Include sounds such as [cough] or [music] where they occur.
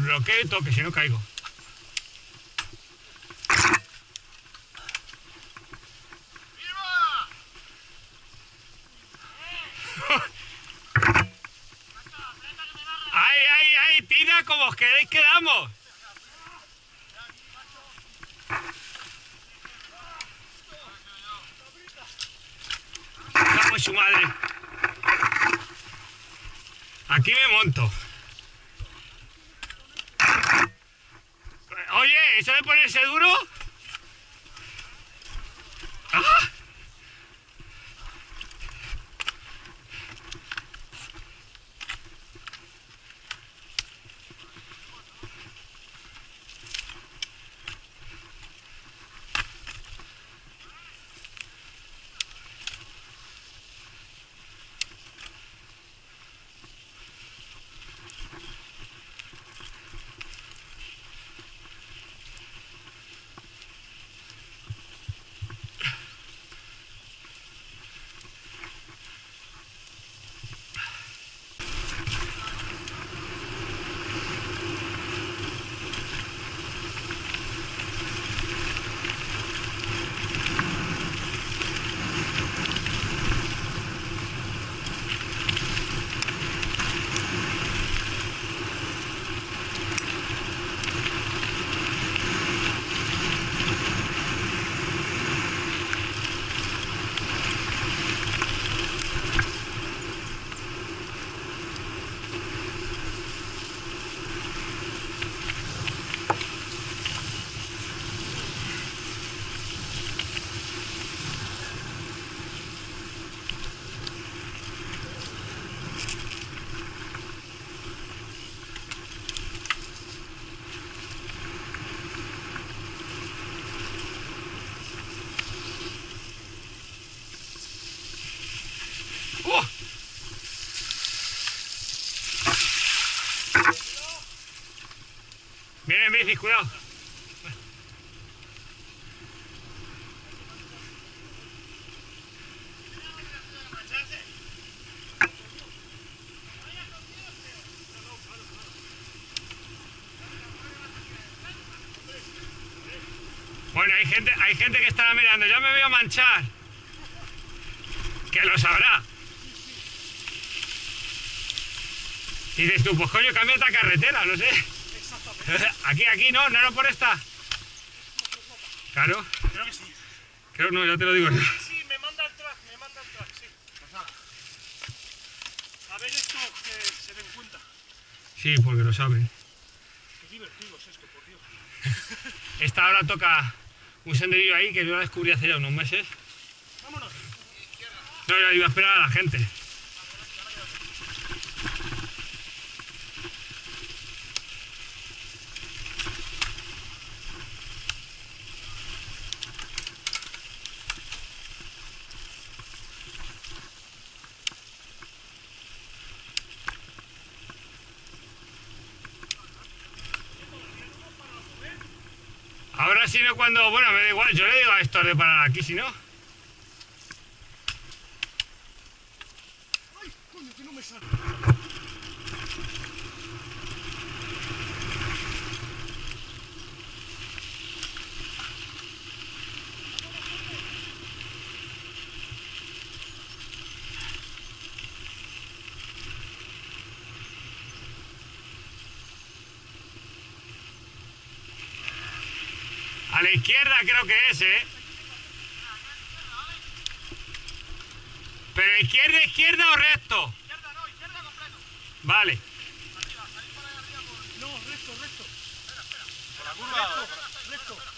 bloqueo y todo, que si no caigo. ¡Ay, ay, ay! ¡Tira como os queréis que damos! Vamos su madre. Aquí me monto. Oye, ¿eso de ponerse duro? ¡Ah! ¡Oh! Bicis, cuidado. Bueno, hay gente, hay gente que estará mirando, ya me voy a manchar. Que lo sabrá. Y dices tú, pues coño, cambia esta carretera, no sé. Aquí, aquí, no, no, no por esta. Claro, Creo que sí. creo no, ya te lo digo. Sí, me manda el track, me manda el track, sí. Pues nada. A ver esto que se den cuenta. Sí, porque lo saben. Qué divertido es esto, por Dios. [laughs] Esta hora toca un senderillo ahí que yo la descubrí hace ya unos meses. Vámonos. No, yo iba a esperar a la gente. Ahora sí no cuando, bueno, me da igual, yo le digo a Héctor de parar aquí, si no. Ay, coño, no me sale. A la izquierda creo que es, ¿eh? Pero izquierda, izquierda o recto. Izquierda no, izquierda completo. Vale. No, recto, recto. Espera, espera. ¿Por la curva? Recto, recto.